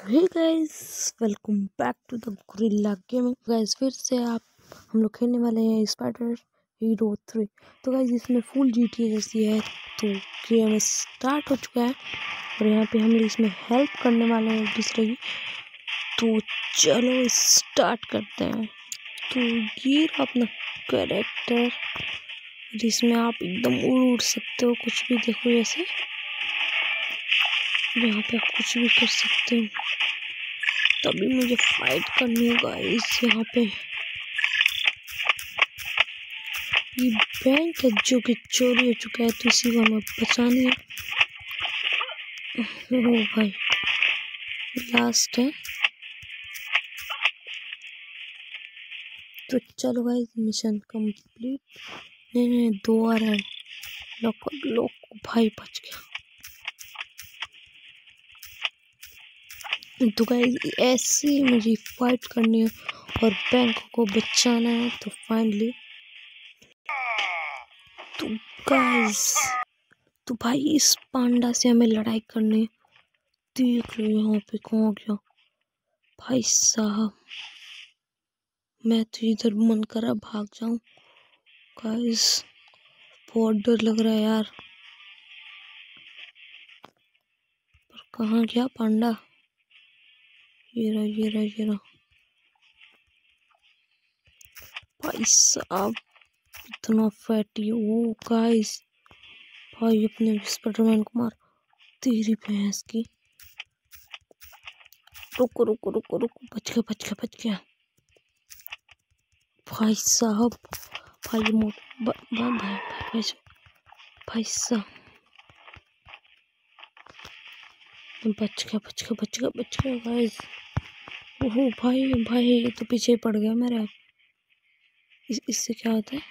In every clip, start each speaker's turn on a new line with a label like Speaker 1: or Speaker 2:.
Speaker 1: तो hey guys welcome back to the gorilla gaming guys फिर से आप, हम लोग खेलने वाले हैं स्पाइडर हीरो थ्री तो गाइस इसमें फुल जी टी जैसी है तो गेम स्टार्ट हो चुका है। और यहाँ पे हम लोग इसमें हेल्प करने वाले हैं एक दूसरे की। तो चलो स्टार्ट करते हैं। तो ये अपना करेक्टर जिसमें आप एकदम उड़ उड़ सकते हो, कुछ भी देखो जैसे। यहाँ पे कुछ भी कर सकते हो। तभी मुझे फाइट करनी होगा इस यहाँ पे। ये बैंक है जो कि चोरी हो चुका है तो इसी को हमें बचानी है। ओ भाई। लास्ट है। तो चलो भाई मिशन कंप्लीट नहीं नहीं, दो आ रहा है। लोग लोग भाई बच गया तो गाइज़ ऐसे मुझे फाइट करनी है और बैंक को बचाना है तो फाइनली तो गाइज़ तो भाई इस पांडा से हमें लड़ाई करनी है। देख लो यहाँ पे कौन गया। भाई साहब, मैं तो इधर मन करा भाग जाऊँ। गाइस बहुत डर लग रहा है यार। पर कहाँ गया पांडा? ये रहा ये भाई साहब इतना फैटी ओ गाइस भाई अपने स्पाइडरमैन को मार तेरी भैंस की रुको रुको रुको रुको बच गया बच गया बच गया भाई साहब भाई मोट भाई भाई भाई भाई साहब बच गया बच गया बच गया बच गया गाइस ओहो, भाई भाई, ये तो पीछे ही पड़ गया मेरा। इस, इससे क्या होता है?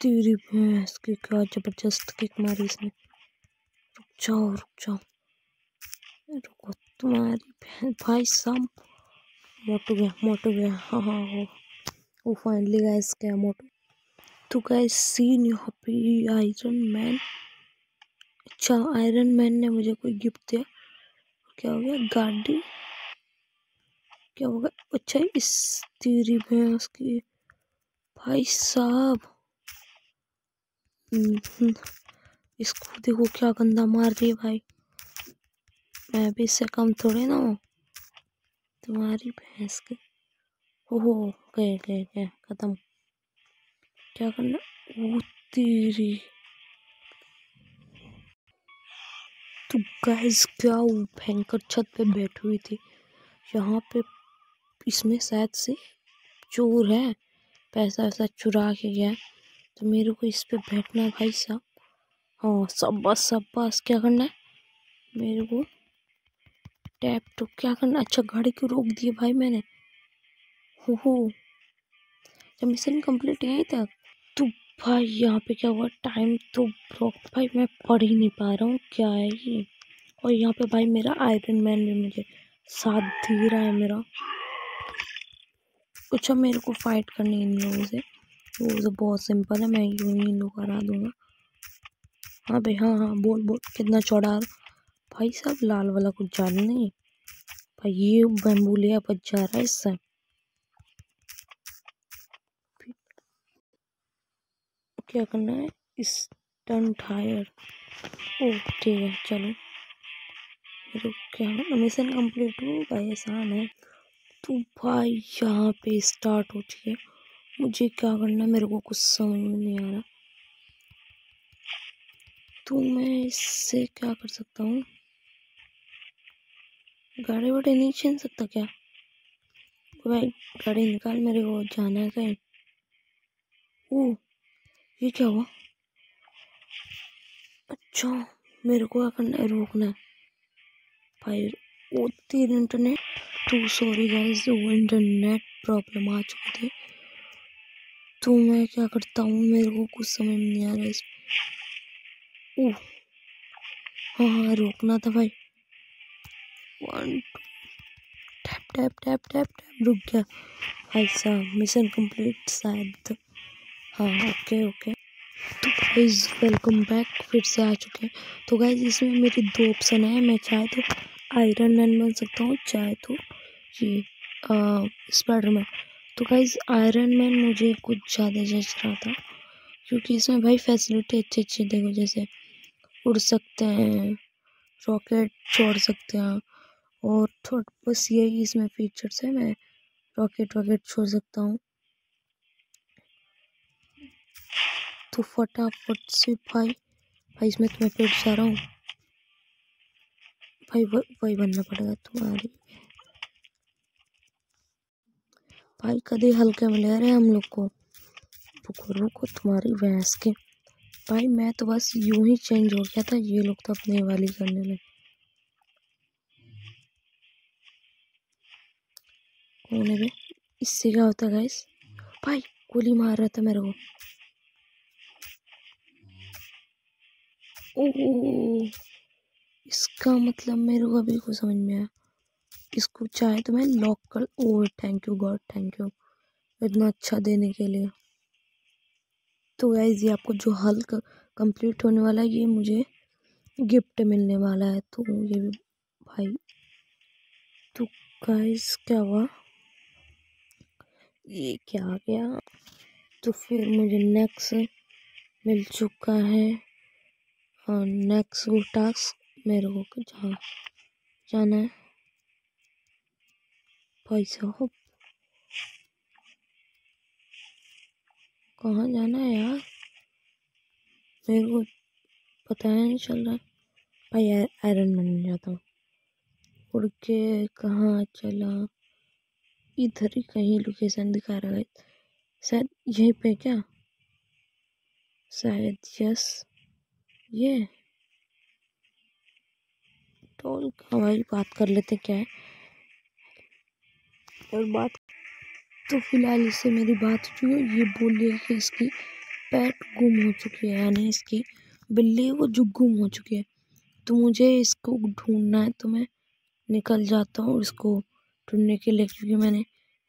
Speaker 1: तेरी भैंस की क्या ज़बरदस्त किक मारी इसने। रुक जाओ रुक जाओ। रुको, तुम्हारी बहन भाई साहब मोटो गया मोटो गया। हाँ हाँ हो। वो फाइनली गाइस क्या मोटो। तो गाइस सीन यहाँ पे आयरन मैन अच्छा आयरन मैन ने मुझे कोई गिफ्ट दिया। क्या हो गया? गाड़ी क्या होगा अच्छा इस तेरी भैंस की भाई साहब। हम्म, इसको देखो क्या गंदा मार दिया भाई। मैं भी इससे कम थोड़े ना हूँ। तुम्हारी भैंस की। ओहो गए गए गए खत्म। क्या करना? वो तेरी तो गैस क्या भयंकर छत पे बैठी हुई थी। यहाँ पे इसमें शायद से चोर है। पैसा वैसा चुरा के गया तो मेरे को इस पे बैठना है भाई साहब। हाँ सब बस सब बस क्या करना है? मेरे को टैप तो क्या करना अच्छा गाड़ी को रोक दिए भाई मैंने। हो हो जब मिशन कंप्लीट यहीं तक तो भाई, यहाँ पे क्या हुआ? टाइम तो ब्लॉक भाई, मैं पढ़ ही नहीं पा रहा हूँ। क्या है ये? और यहाँ पे भाई, मेरा आयरन मैन भी मुझे साथ दे रहा है मेरा। अच्छा मेरे को फाइट करनी इन लोगों से वो तो बहुत सिंपल है, मैं यूँ ही लोग हरा दूँगा। हाँ भाई हाँ हाँ बोल बोल। कितना चौड़ा? भाई साहब, लाल वाला कुछ जान नहीं। भाई, ये बम्बूलिया बच जा रहा है इससे। क्या करना है? इस टर्न टायर ओ ठीक है, चलो। मेरे क्या मिशन कंप्लीट हो भाई आसान है। तो भाई, यहाँ पे स्टार्ट हो चुकी है। मुझे क्या करना है? मेरे को कुछ समझ में नहीं आ रहा। तो मैं इससे क्या कर सकता हूँ? गाड़ी वाड़ी नहीं छीन सकता क्या? भाई, गाड़ी निकाल, मेरे को जाना है कहीं। ओ ये क्या हुआ? अच्छा मेरे को क्या करना है रोकना है। भाई, वो तीन इंटरनेट तो सॉरी गाइस वो इंटरनेट प्रॉब्लम आ चुकी थी। तो मैं क्या करता हूँ? मेरे को कुछ समझ नहीं आ रहा इस ओह हाँ हाँ रोकना था भाई। One tap tap tap tap tap रुक गया। भाई साहब मिशन कंप्लीट शायद। हाँ ओके ओके। तो गाइज़ वेलकम बैक फिर से आ चुके हैं। तो गाइज़ इसमें मेरी दो ऑप्शन है, मैं चाहे तो आयरन मैन बन सकता हूँ, चाहे तो ये स्पाइडरमैन तो गाइज़ आयरन मैन मुझे कुछ ज़्यादा जच रहा था, क्योंकि इसमें भाई फैसिलिटी अच्छी अच्छी देखो, जैसे उड़ सकते हैं रॉकेट छोड़ सकते हैं, और थोड़ा, बस यही इसमें फीचर्स है, मैं रॉकेट वॉकेट छोड़ सकता हूँ। तो फटाफट से भाई भाई इसमें तुम्हें पेट जा रहा हूँ। भाई वही बनना पड़ेगा तुम्हारी भाई कभी हल्के में ले रहे हम लोग को? रुको रुको तुम्हारी भैंस के। भाई मैं तो बस यूँ ही चेंज हो गया था, ये लोग तो अपने वाली करने लगे। कौन है इससे क्या होता है भाई गोली मार रहा था मेरे को। ओ इसका मतलब मेरे को अभी को समझ में आया। इसको चाहे तो मैं लॉक कर ओ thank you God thank you इतना अच्छा देने के लिए। तो गाइज़ ये आपको जो हल्क कंप्लीट होने वाला है, ये मुझे गिफ्ट मिलने वाला है। तो ये भी, भाई तो गाइज़ क्या हुआ? ये क्या आ गया? तो फिर मुझे नेक्स्ट मिल चुका है। और नेक्स्ट वो टास्क मेरे को जहाँ जाना है। भाई साहब कहाँ जाना है यार? मेरे को पता है नहीं चल रहा भाई आयरन मैन जाता हूँ। उड़ के कहाँ चला? इधर ही कहीं लोकेशन दिखा रहा है। शायद यहीं पे क्या? शायद यस ये। का भाई बात कर लेते क्या है। और बात तो फ़िलहाल इससे मेरी बात हो चुकी है। ये बोल रही है कि इसकी पैट गुम हो चुकी है, यानी इसकी बिल्ली वो जो गुम हो चुकी है। तो मुझे इसको ढूंढना है तो मैं निकल जाता हूँ इसको ढूँढने के लिए, क्योंकि मैंने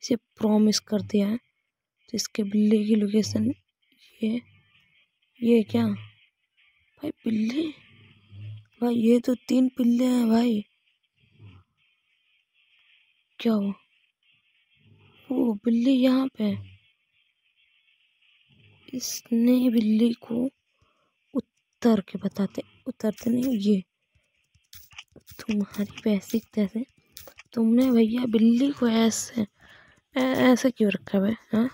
Speaker 1: इसे प्रॉमिस कर दिया है। तो इसके बिल्ली की लोकेशन ये ये क्या? भाई बिल्ली भाई, ये तो तीन पिल्ले हैं भाई। क्या हुआ? वो बिल्ली यहाँ पे इसने बिल्ली को उतर के बताते, उतरते नहीं, ये तुम्हारी पैसे तैसे तुमने भैया बिल्ली को ऐसे ऐसे क्यों रखा है हाँ?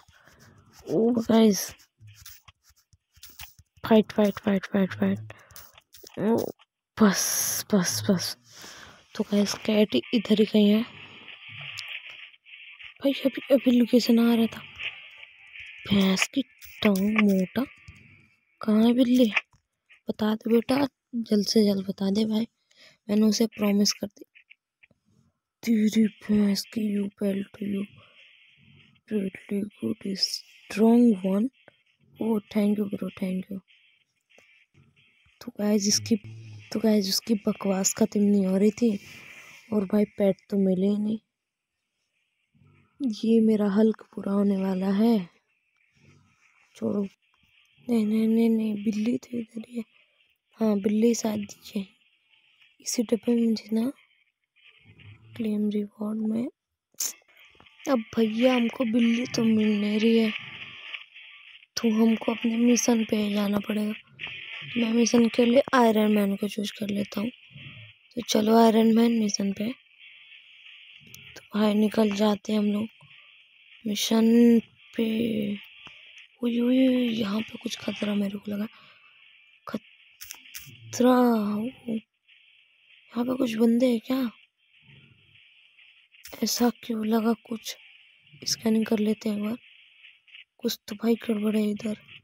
Speaker 1: ओ guys fight fight fight fight fight बस बस बस। तो गाइस कैट इधर ही कहीं है। भाई, अभी अभी लोकेशन आ रहा था। भैंस की टांग मोटा। कहाँ है बिल्ली? बता दे बेटा, जल्द से जल्द बता दे भाई। मैंने उसे प्रॉमिस कर दी। तेरी भैंस की you belt you really good strong one oh thank you bro thank you तो गाइस इसकी तो गाइस उसकी बकवास खत्म नहीं हो रही थी और भाई पेट तो मिले ही नहीं। ये मेरा हल्क पूरा होने वाला है। छोड़ो। नहीं नहीं नहीं नहीं, बिल्ली तो इधर ही है। हाँ बिल्ली शायद दीजिए। इसी डब्बे में मुझे ना क्लेम रिवॉर्ड में अब भैया, हमको बिल्ली तो मिल नहीं रही है। तो हमको अपने मिशन पे जाना पड़ेगा। मैं मिशन के लिए आयरन मैन को चूज़ कर लेता हूँ। तो चलो आयरन मैन मिशन पे। तो भाई निकल जाते हैं हम लोग। मिशन पे। हुई हुई यहाँ पे कुछ खतरा मेरे को लगा। खतरा यहाँ पे कुछ बंदे हैं क्या? ऐसा क्यों लगा कुछ? स्कैनिंग कर लेते हैं एक बार। कुछ तो भाई गड़बड़ है इधर।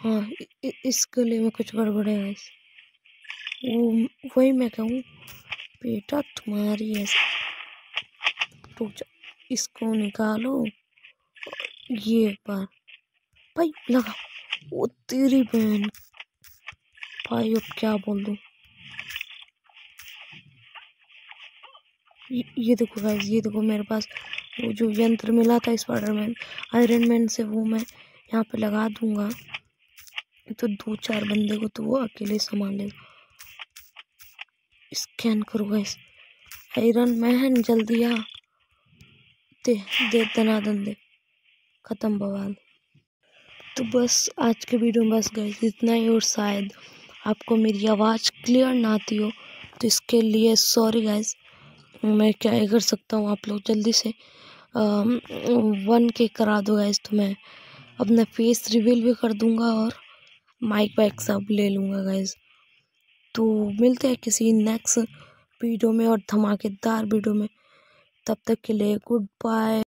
Speaker 1: हाँ इस गले में कुछ गड़बड़ है। वो वही मैं कहूँ बेटा तुम्हारी ऐसी रुक जा इसको निकालो। ये बार भाई लगा वो तेरी बहन। भाई अब क्या बोल? दूँ ये, देखो गाइस ये देखो मेरे पास वो जो यंत्र मिला था स्पाइडरमैन आयरन मैन से वो मैं यहाँ पे लगा दूँगा। तो दो चार बंदे को तो वो अकेले संभाल लेगा स्कैन करो गाइस आयरन मैन जल्दी आ। दे दे दना दन दे। ख़त्म बवाल। तो बस आज के वीडियो में बस गए इतना ही और शायद आपको मेरी आवाज़ क्लियर ना आती हो तो इसके लिए सॉरी गाइस मैं क्या ही कर सकता हूँ आप लोग जल्दी से। आ, वन के करा दो गाइस तो मैं अपना फेस रिवील भी कर दूँगा और माइक वाइक सब ले लूँगा गाइज़ तो मिलते हैं किसी नेक्स्ट वीडियो में और धमाकेदार वीडियो में. तब तक के लिए गुड बाय